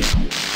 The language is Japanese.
Radio.